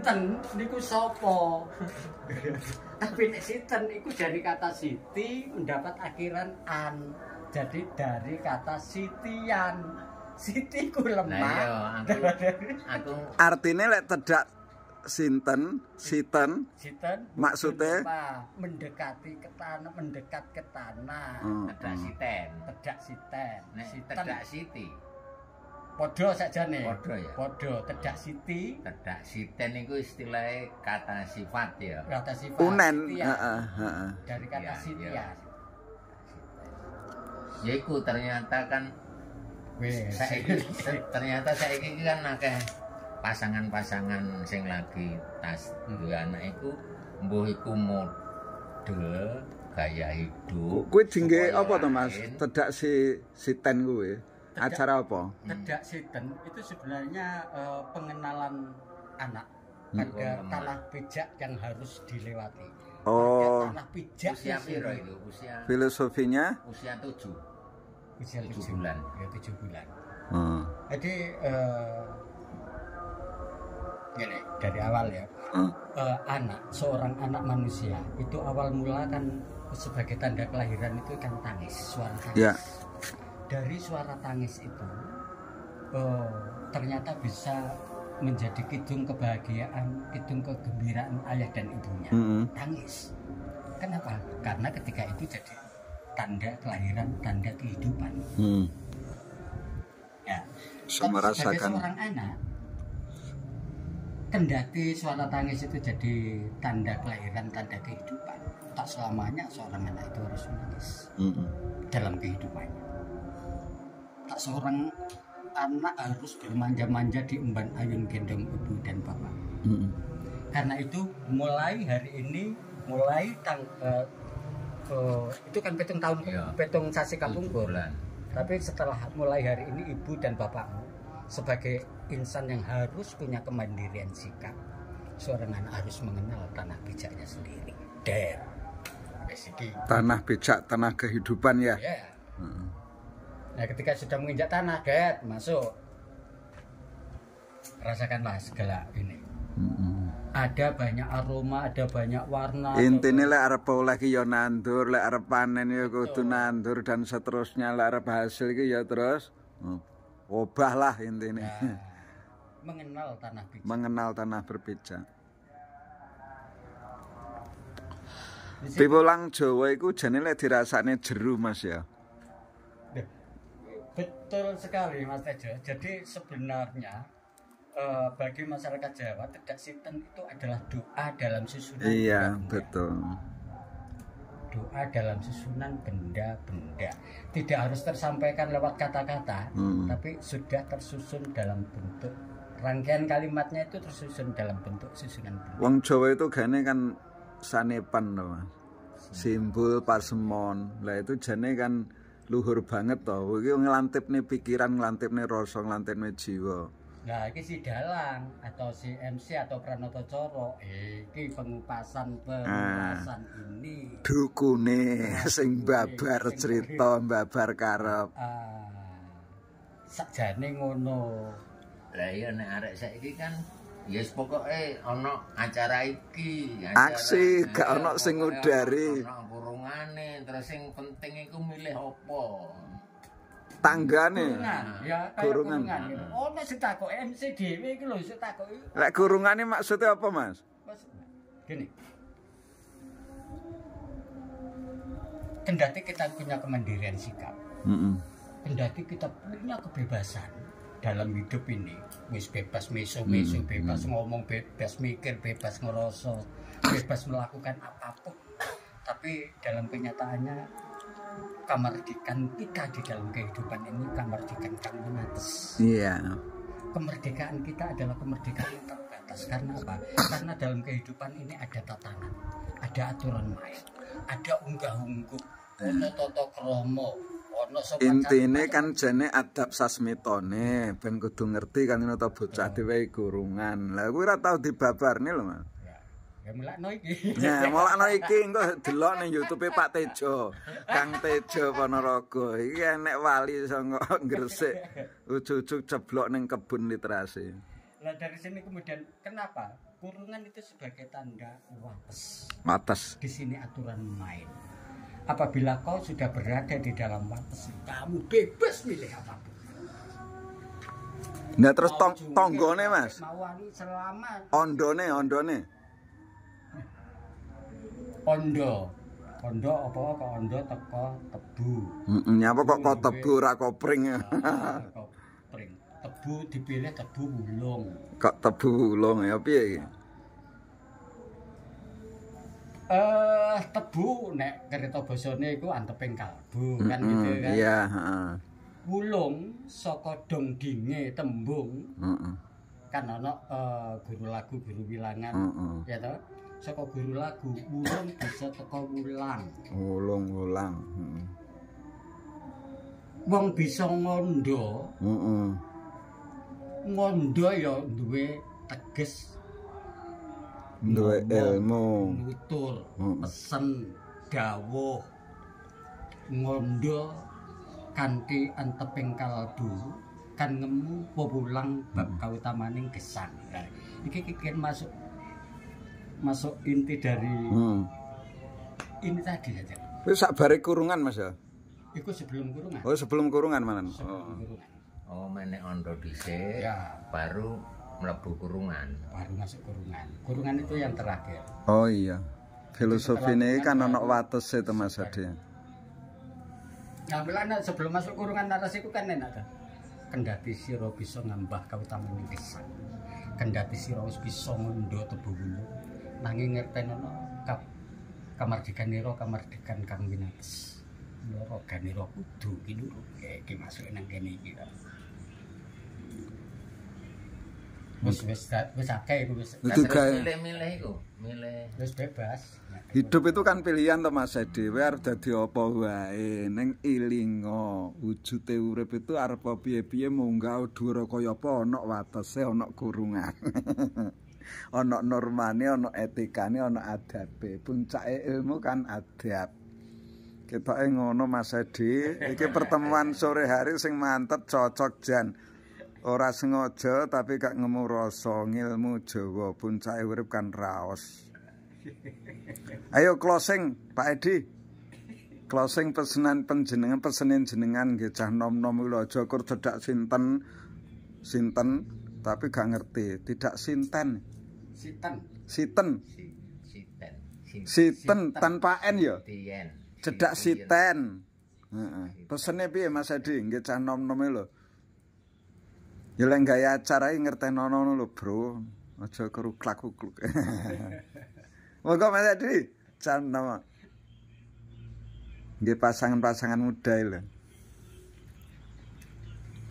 Sinten niku sapa? Tapi nek sinten iku dari kata Siti mendapat akhiran an. Jadi dari kata Sitian. Siti ku Nah iya, lemah. aku aku Artinya lek tedak sinten, siten, Sinten Maksudnya? lemah, mendekati ke tanah, mendekat ke tanah. Oh, tedak oh. siten. Tedak siten. Nek Siten. tedak siti. Podo sakjane. Podo ya? Podo tedak Siti Tedak siten itu istilahnya kata sifat ya. kata sifat. Unen, Sitian. heeh, heeh. Dari kata Iya, Sitian. iya. Ya iku ternyata kan saiki ternyata saiki iki kan akeh pasangan-pasangan sing lagi tas duwe anak iku mbuh iku mode gaya hidup. Kuwi supaya apa to Mas? Tedak si siten kuwi. Acara apa? Tedak Siten itu sebenarnya eh, pengenalan anak Hmm. pada Oh, tanah pijak yang harus dilewati. Oh, Pada tanah pijak Usia itu piro itu? Usia filosofinya usia 7. Usia Tujuh tujuh bulan. Ya tujuh bulan. Oh. Jadi eh, gini, dari awal ya Hmm. eh, anak seorang anak manusia itu awal mula kan sebagai tanda kelahiran itu kan tangis suara tangis. Ya. Dari suara tangis itu eh, ternyata bisa menjadi kidung kebahagiaan, kidung kegembiraan ayah dan ibunya. Mm-mm. Tangis. Kenapa? Karena ketika itu jadi tanda kelahiran, tanda kehidupan. Hmm. Ya. Bisa Tapi sebagai merasakan. seorang anak, kendati suara tangis itu jadi tanda kelahiran, tanda kehidupan. Tak selamanya seorang anak itu harus menangis Mm-mm. dalam kehidupannya. Tak seorang anak harus bermanja-manja di emban ayun gendong ibu dan bapak. Mm-mm. Karena itu mulai hari ini, mulai tang eh, eh, itu kan petung tahun, Iya. petung sasi kapungkur. bulan. Tapi setelah mulai hari ini ibu dan bapakmu sebagai insan yang harus punya kemandirian sikap, seorang anak harus mengenal tanah bijaknya sendiri. Der. Tanah becak, tanah kehidupan ya. Ya. Mm. Nah, ketika sudah menginjak tanah, Det, masuk. Rasakanlah segala ini. Mm-mm. Ada banyak aroma, ada banyak warna. Intine lek arep oleh ki ya nandur, lek arep panen ya kudu nandur dan seterusnya lek arep hasil ki ya terus oh, obah lah intine. Nah, mengenal tanah bijak. Mengenal tanah berbijak. Sini- Piwulang Jawa iku jane lek dirasakne jeru Mas ya. Betul sekali Mas Tejo. Jadi sebenarnya eh, bagi masyarakat Jawa tidak sinten itu adalah doa dalam susunan Iya, benda-benda. betul. Doa dalam susunan benda-benda. Tidak harus tersampaikan lewat kata-kata, Hmm. tapi sudah tersusun dalam bentuk rangkaian kalimatnya itu tersusun dalam bentuk susunan benda. Wong Jawa itu gane kan sanepan to, Mas. Simbol pasemon. Lah itu jane kan luhur banget to. Iki ngelantipne pikiran, ngelantipne rasa, ngelantipne jiwa. Nah, ini si Dalang atau si MC atau Pranoto Coro, ini pengupasan pengupasan ini. Dukune sing babar cerita, babar karep. Ah, sakjane ngono. Lah iya nek arek saiki kan ya yes, pokoke ana acara iki, acara- Aksi, gak Eh, ono sing ngudari. Ana kurungane, terus sing penting iku milih apa. Tanggane. Kurungan, ya kayak Kurungan. gitu. Oh, nek sing takok MC dhewe iki lho sing takok iki. Lek kurungane maksudnya apa, Mas? Gini. Kendati kita punya kemandirian sikap, Heeh. kendati kita punya kebebasan dalam hidup ini wis bebas meso-meso Hmm, bebas ngomong bebas mikir bebas ngerasa bebas melakukan apa pun tapi dalam kenyataannya kemerdekaan kita di dalam kehidupan ini kemerdekaan kami atas Iya. kemerdekaan kita adalah kemerdekaan yang terbatas karena apa? Karena dalam kehidupan ini ada tatanan, ada aturan main, ada unggah-ungguh, ono toto kromo, ono sopan Intine kan jane adab sasmitone, ben kudu ngerti kan ta bocah Oh. dhewe kurungan. Lah kuwi ora tau dibabarne lho, Mas. Ya, ya mulakno iki. Ya, mulakno iki engko delok ning YouTube Pak Tejo. Kang Tejo Ponorogo. Iki enek wali saka Gresik. Ujug-ujug ceblok ning kebun literasi. Nah dari sini kemudian kenapa kurungan itu sebagai tanda wates. Wates. Di sini aturan main. Apabila kau sudah berada di dalam wates, kamu bebas milih apa pun. Nah terus tong, tonggone Mas. Mau anu selamat. Ondone, ondone. Ondo. Ondo apa kok ondo teko tebu. Heeh, nyapa kok kok tebu ora kopring. Kok pring. Tebu dipilih tebu wulung. kok tebu ulung ya piye iki? Eh tebu nek kereta basane iku anteping kalbu kan gitu Mm, kan. Iya, heeh. Wulung saka dongdinge tembung Heeh. Kan ana eh, guru lagu guru wilangan Heeh. ya toh. Saka guru lagu wulung bisa teko wulang. Ulung ulang. Heeh. Wong bisa ngondo, Heeh. ngondo ya duwe teges Duwe ilmu. nutur, pesen, dawuh, ngondo kanthi anteping kalbu kan ngemu pepulang bab kautamaning gesang. Nah, iki iki kan masuk masuk inti dari Hmm. ini tadi aja. Wis sak bare kurungan Mas ya. Iku sebelum kurungan. Oh, sebelum kurungan manan. Sebelum Oh. kurungan. Oh, menek ondo dhisik. Ya, Baru mlebu kurungan. baru masuk kurungan. Kurungan itu yang terakhir. Oh iya. Filosofi ini kan ono wates itu Mas Adi. Nah, sebelum masuk kurungan narasiku kan enak tuh. Kendati siro bisa ngambah kautaman gesang. Kendati siro wis bisa ngondo tebu wulu. Nanging ngertenono kap kamardikaniro kamardikan kang winates. Loro ganiro kudu ki lho. Iki masuk nang kene iki. Wis wis wis akeh iku wis milih-milih iku, milih wis bebas. hidup itu kan pilihan to Mas Edi. Kowe arep dadi apa wae ning ilinga. Wujude urip itu arep piye-piye munggah dhuwur kaya apa ana watese ana kurungan. ana normane, ana etikane, ana adabe. Puncake ilmu kan adab. Ketoke ngono Mas Edi. Iki pertemuan sore hari sing mantep cocok jan. Ora sengaja tapi gak ngemu rasa ngilmu Jawa puncake urip kan raos. Ayo closing Pak Edi. Closing pesenan penjenengan pesenin jenengan nggih cah nom-nom lho aja kur cedak sinten sinten tapi gak ngerti, tidak sinten, siten, si siten, si siten tanpa n ya. Cedak siten. Heeh. Pesene piye Mas Edi nggih cah nom-nom lho. Ya lek gaya acara iki ngertenono ngono lho, Bro. Aja kru klak-kluk. Monggo Mas cah nom. Nggih pasangan-pasangan muda lho.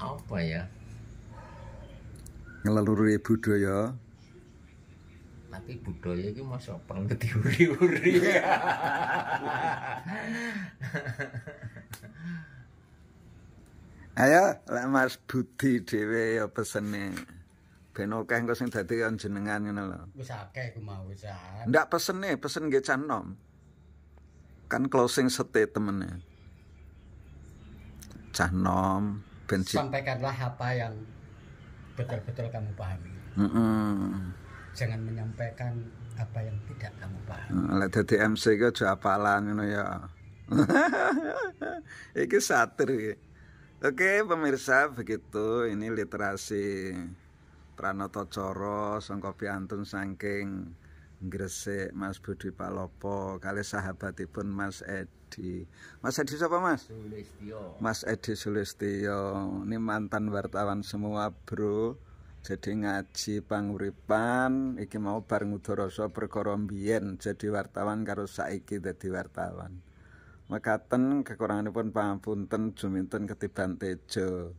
Apa ya? Ngeleluri budaya. Tapi budaya iki masa perlu diuri-uri. Ayo, lek Mas Budi dhewe ya pesene. Ben akeh engko sing dadi kan jenengan ngono lho. Wis akeh iku mau wis. Ndak pesene, pesen nggih cah nom. Kan closing statement-e. Cah nom ben sampaikanlah apa yang betul-betul kamu pahami. Heeh. Jangan menyampaikan apa yang tidak kamu pahami. Lek dadi MC ki aja apalan ngono ya. iki satir iki. Oke pemirsa begitu ini literasi Pranoto Coro sangka piantun saking Gresik Mas Budi Palopo kali sahabatipun Mas Edi. Mas Edi siapa Mas? Sulistyo. Mas Edi Sulistyo ini mantan wartawan semua bro jadi ngaji panguripan iki mau bar ngudoroso perkara mbiyen jadi wartawan karo saiki dadi wartawan mekaten kekuranganipun pangapunten juminten ketiban tejo.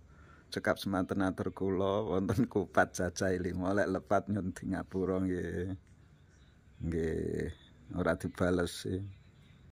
Cekap semanten atur kula wonten kupat jajah lima lek lepat nyun di ngapura nggih. Nggih ora dibales sih